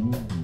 Mm-hmm.